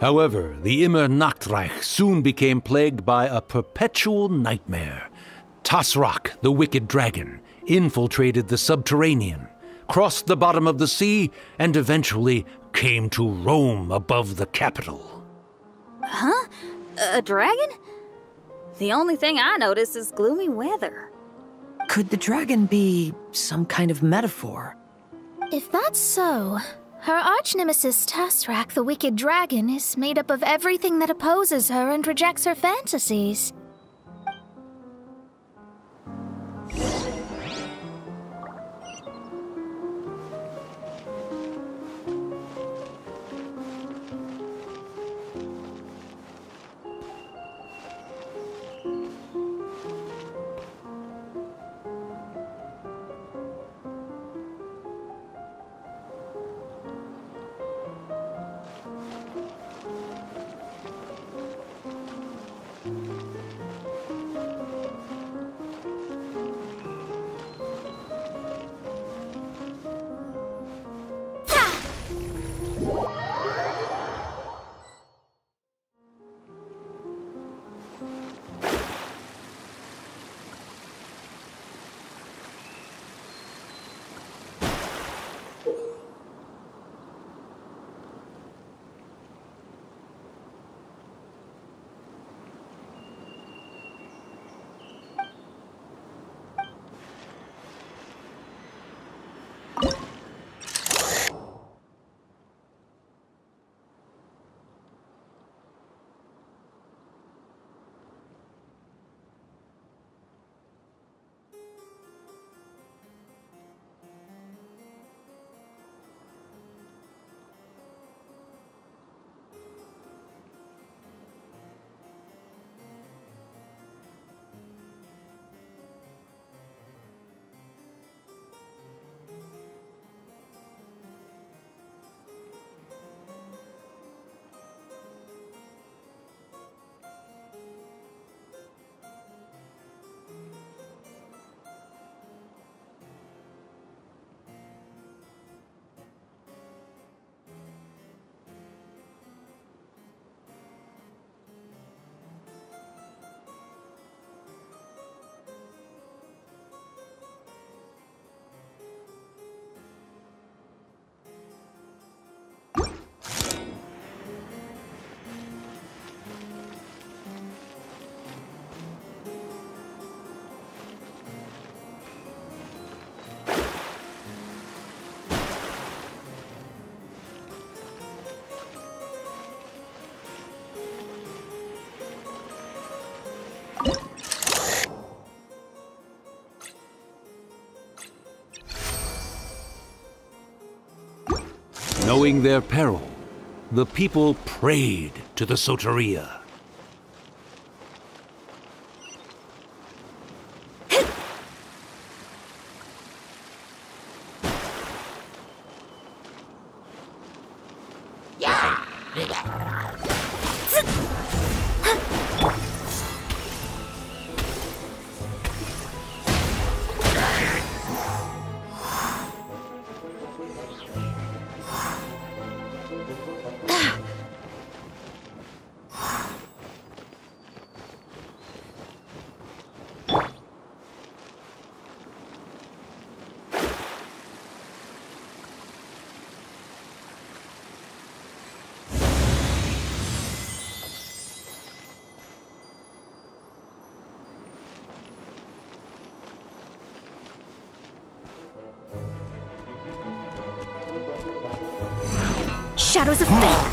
However, the Immer Nachtreich soon became plagued by a perpetual nightmare. Tasrak, the wicked dragon, infiltrated the subterranean, crossed the bottom of the sea, and eventually came to roam above the capital. Huh? A dragon? The only thing I notice is gloomy weather. Could the dragon be some kind of metaphor? If that's so, her arch nemesis Tasrak, the wicked dragon, is made up of everything that opposes her and rejects her fantasies. Knowing their peril, the people prayed to the Soteria. Shadows of Fate!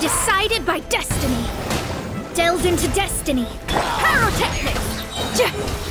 Decided by destiny. Delved into destiny. Pyrotechnics!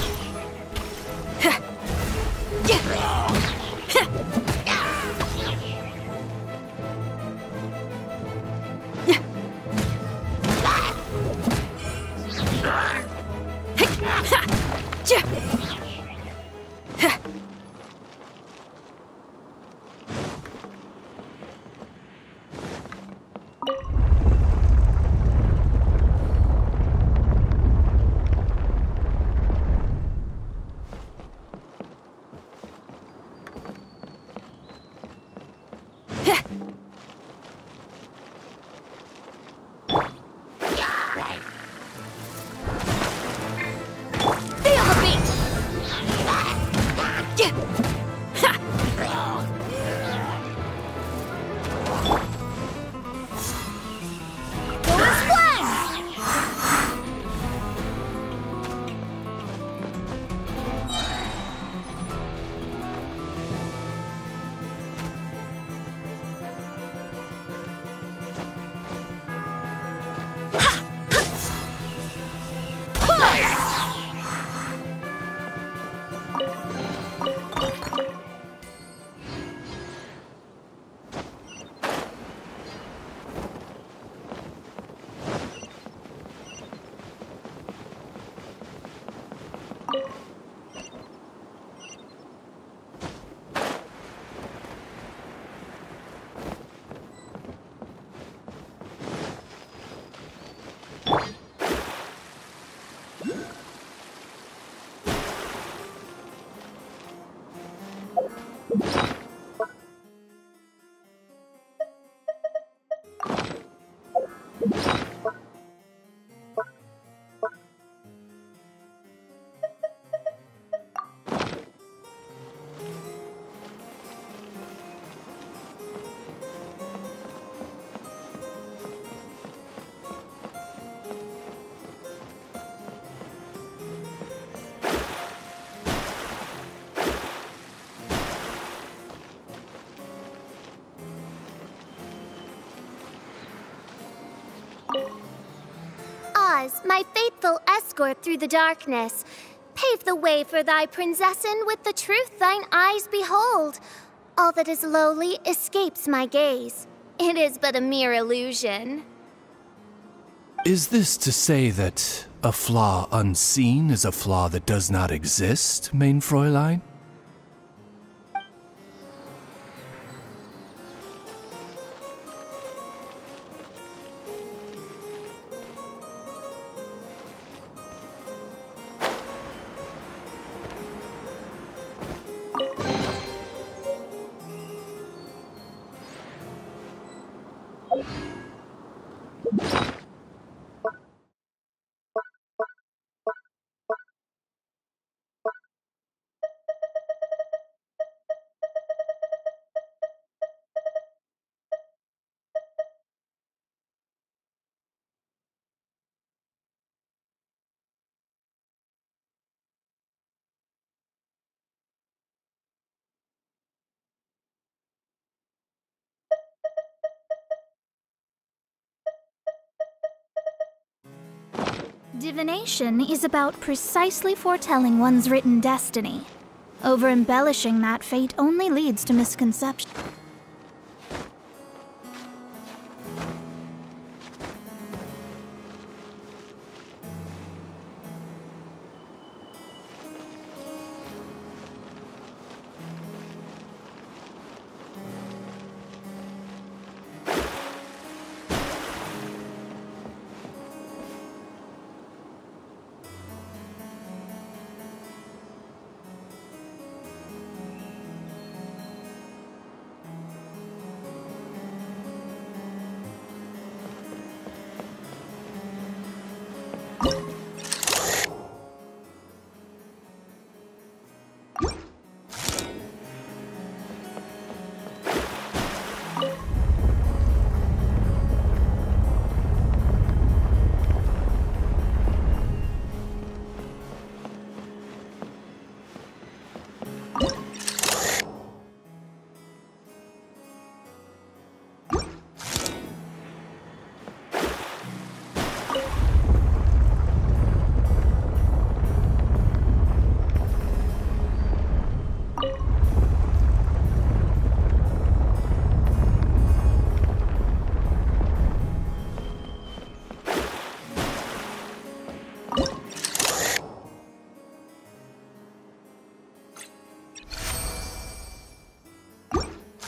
My faithful escort through the darkness, pave the way for thy Prinzessin with the truth thine eyes behold. All that is lowly escapes my gaze. It is but a mere illusion. Is this to say that a flaw unseen is a flaw that does not exist, main Fräulein? Divination is about precisely foretelling one's written destiny. Over embellishing that fate only leads to misconception.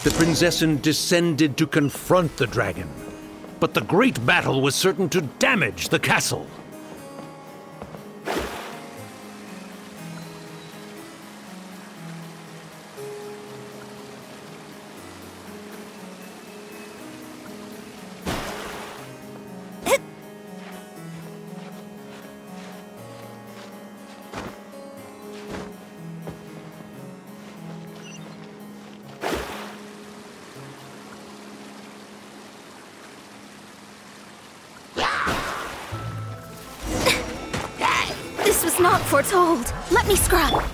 The Prinzessin descended to confront the dragon. But the great battle was certain to damage the castle. Let me scry.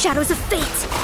Shadows of fate.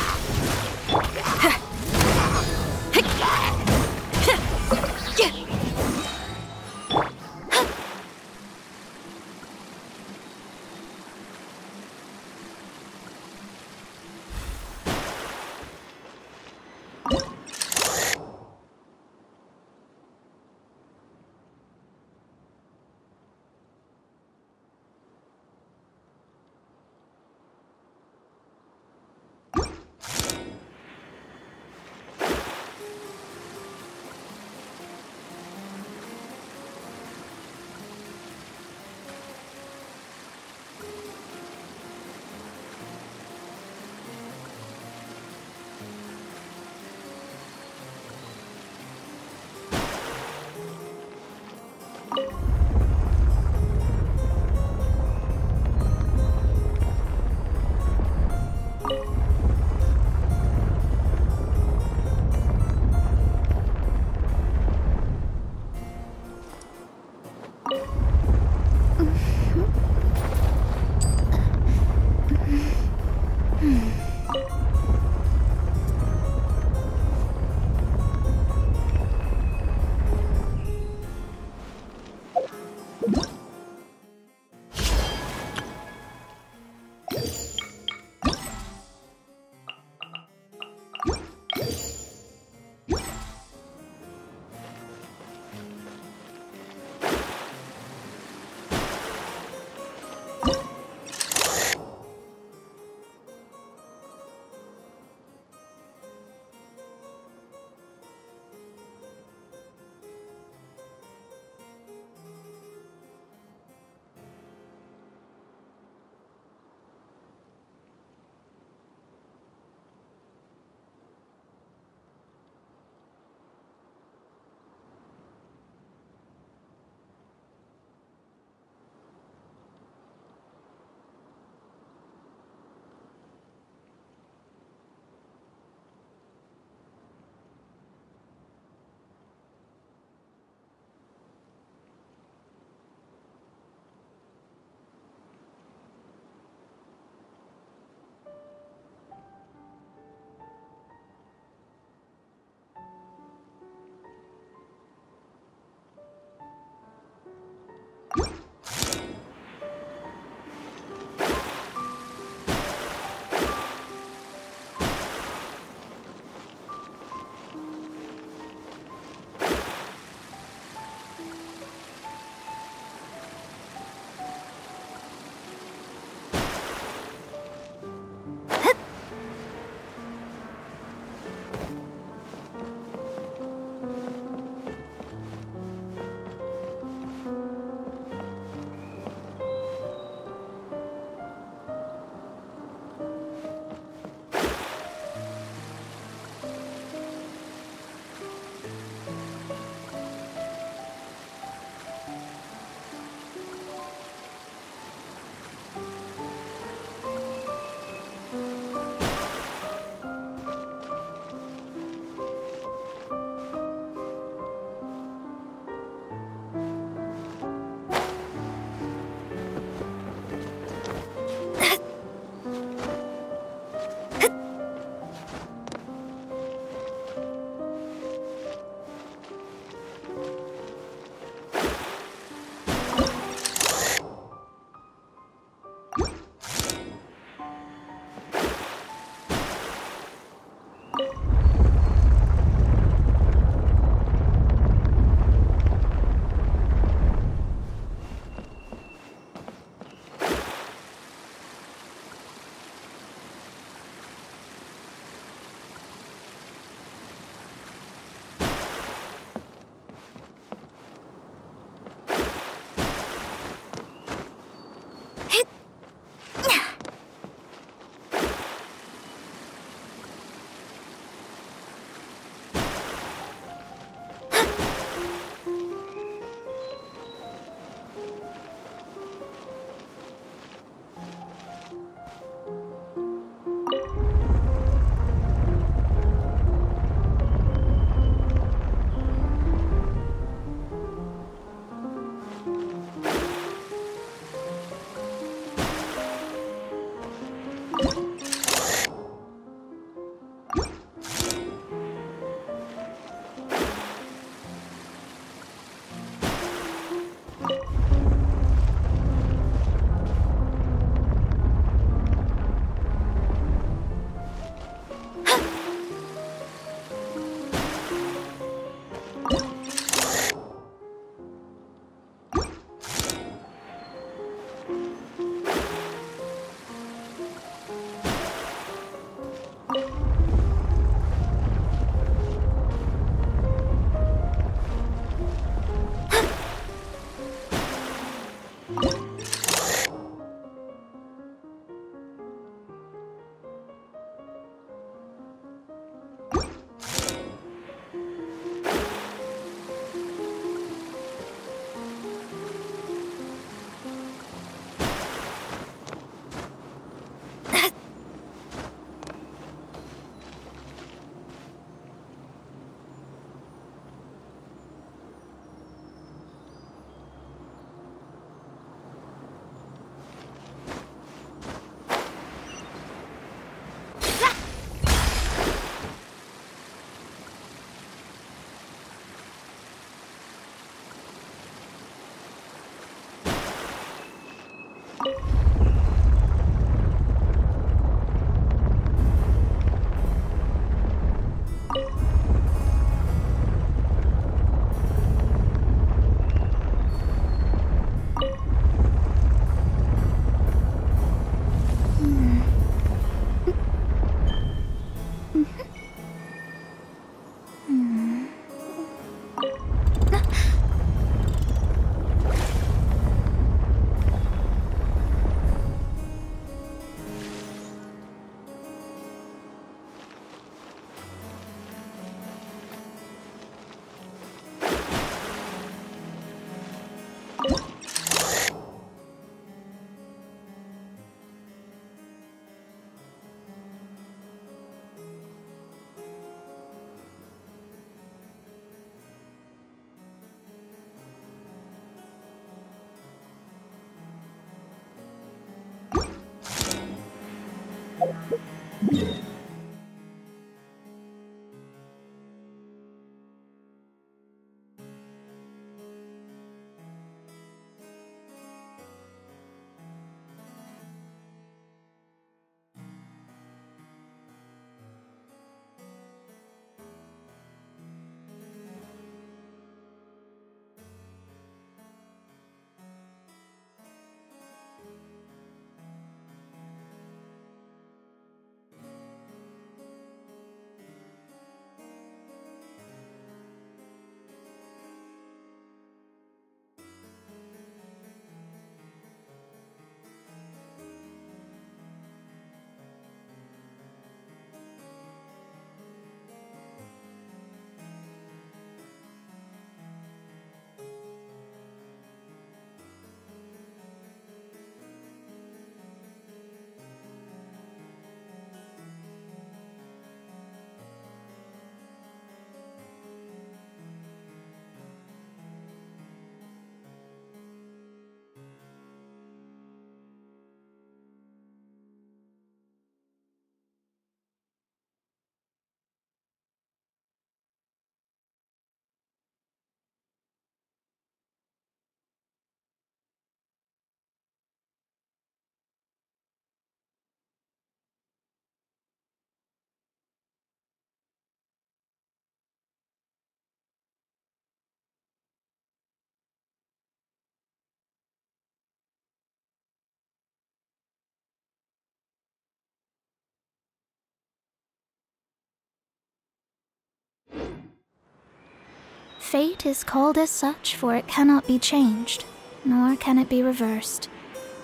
Fate is called as such, for it cannot be changed, nor can it be reversed.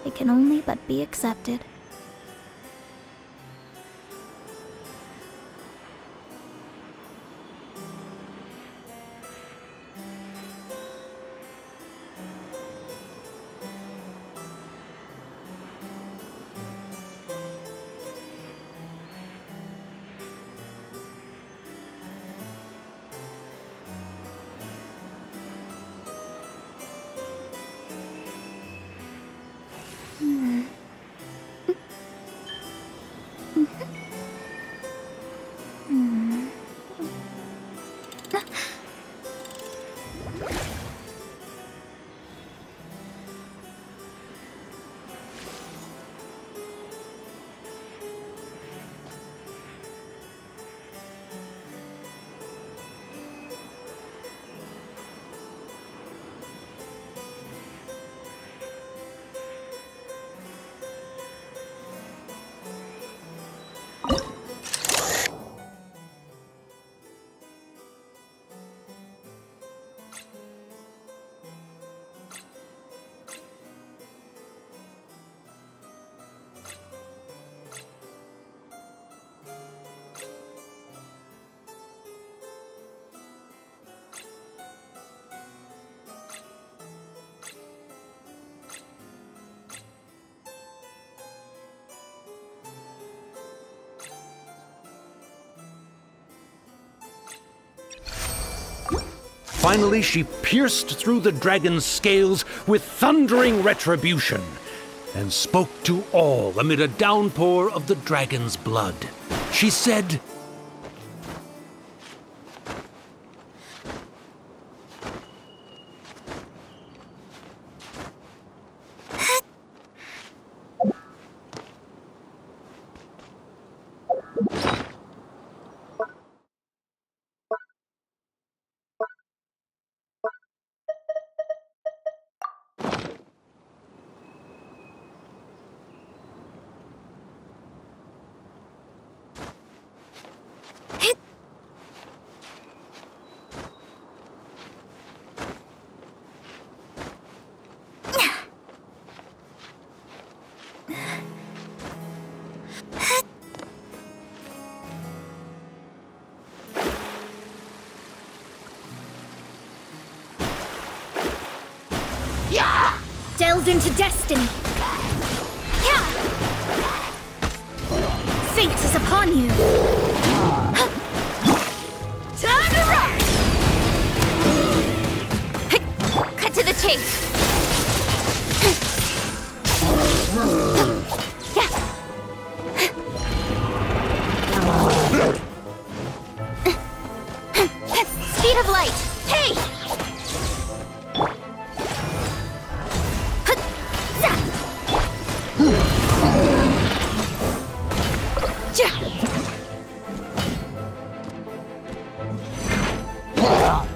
It can only but be accepted. Finally, she pierced through the dragon's scales with thundering retribution and spoke to all amid a downpour of the dragon's blood. She said, Delve into destiny. Fate is upon you. 啊！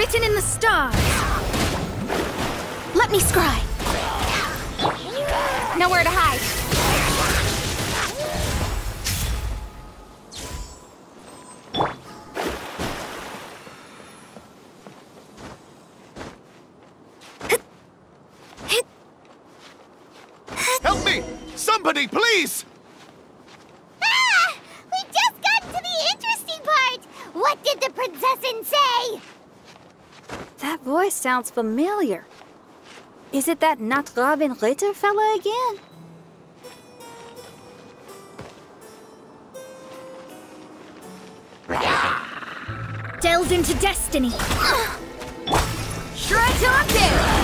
Written in the stars. Let me scry. Nowhere to hide. Sounds familiar. Is it that not Robin Ritter fella again? Delved into destiny. Shred on Yeah.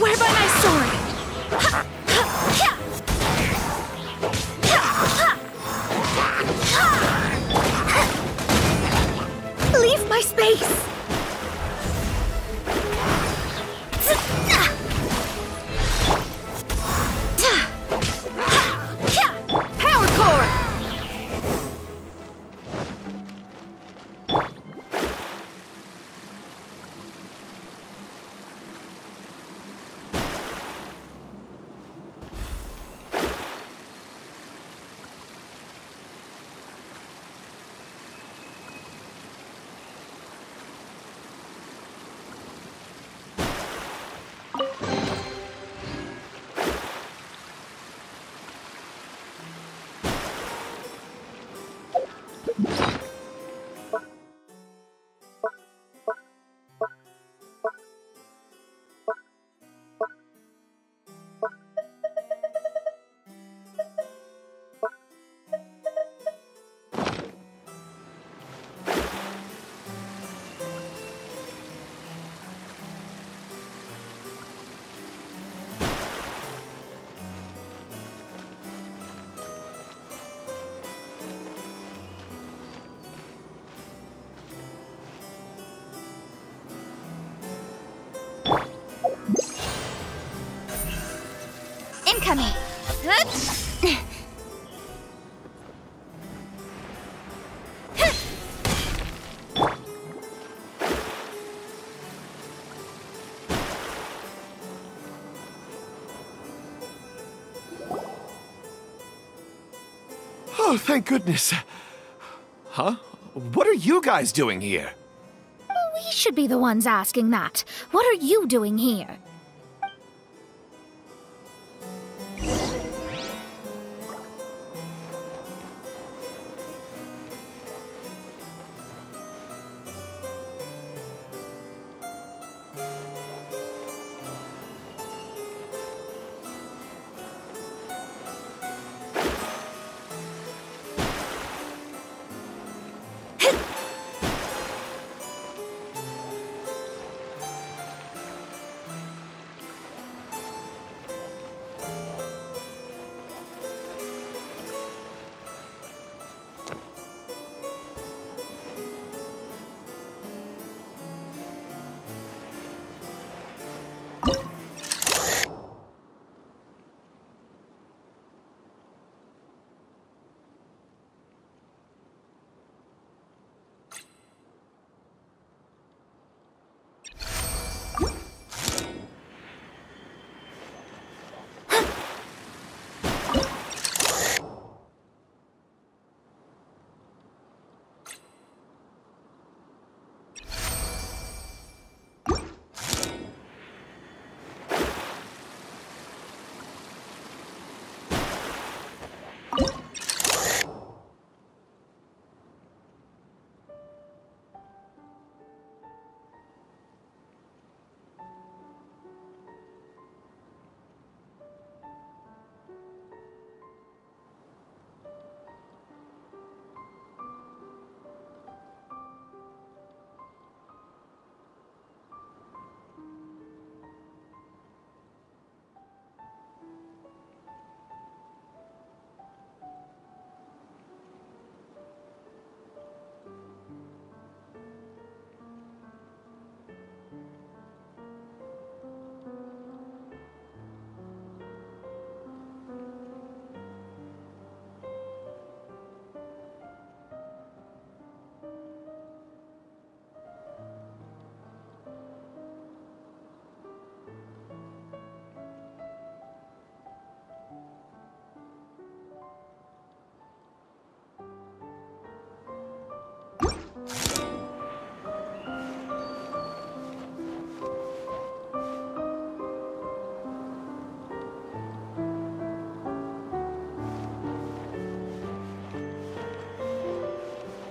Swear by my coming. Oh, thank goodness. Huh? What are you guys doing here? We should be the ones asking that. What are you doing here?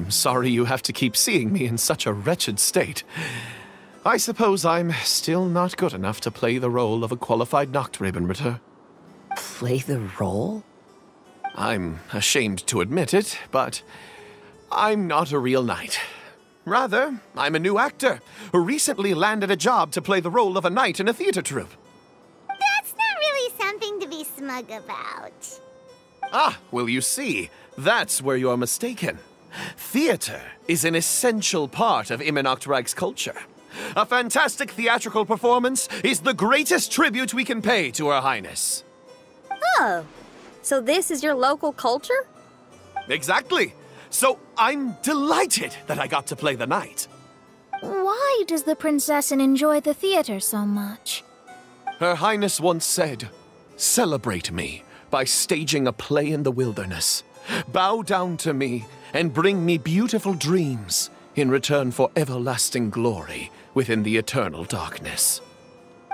I'm sorry you have to keep seeing me in such a wretched state. I suppose I'm still not good enough to play the role of a qualified Nachtrebenritter. Play the role? I'm ashamed to admit it, but I'm not a real knight. Rather, I'm a new actor who recently landed a job to play the role of a knight in a theater troupe. That's not really something to be smug about. Ah, well, you see, that's where you're mistaken. Theater is an essential part of Immernachtreich's culture. A fantastic theatrical performance is the greatest tribute we can pay to Her Highness. Oh, so this is your local culture? Exactly. So I'm delighted that I got to play the knight. Why does the Prinzessin enjoy the theater so much? Her Highness once said, Celebrate me by staging a play in the wilderness. Bow down to me and bring me beautiful dreams in return for everlasting glory within the eternal darkness.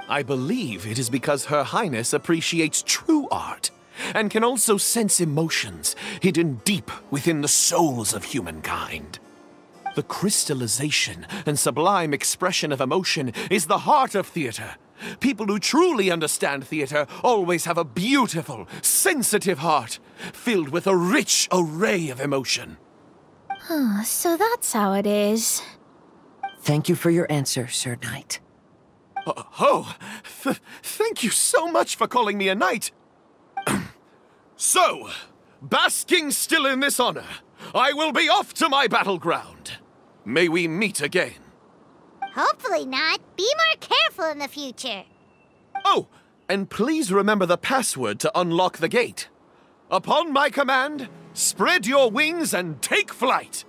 I believe it is because Her Highness appreciates true art and can also sense emotions hidden deep within the souls of humankind. The crystallization and sublime expression of emotion is the heart of theater. People who truly understand theater always have a beautiful, sensitive heart filled with a rich array of emotion. Oh, so that's how it is. Thank you for your answer, Sir Knight. Uh, oh, th thank you so much for calling me a knight. so, basking still in this honor, I will be off to my battleground. May we meet again. Hopefully not. Be more careful in the future. Oh, and please remember the password to unlock the gate. Upon my command, Spread your wings and take flight!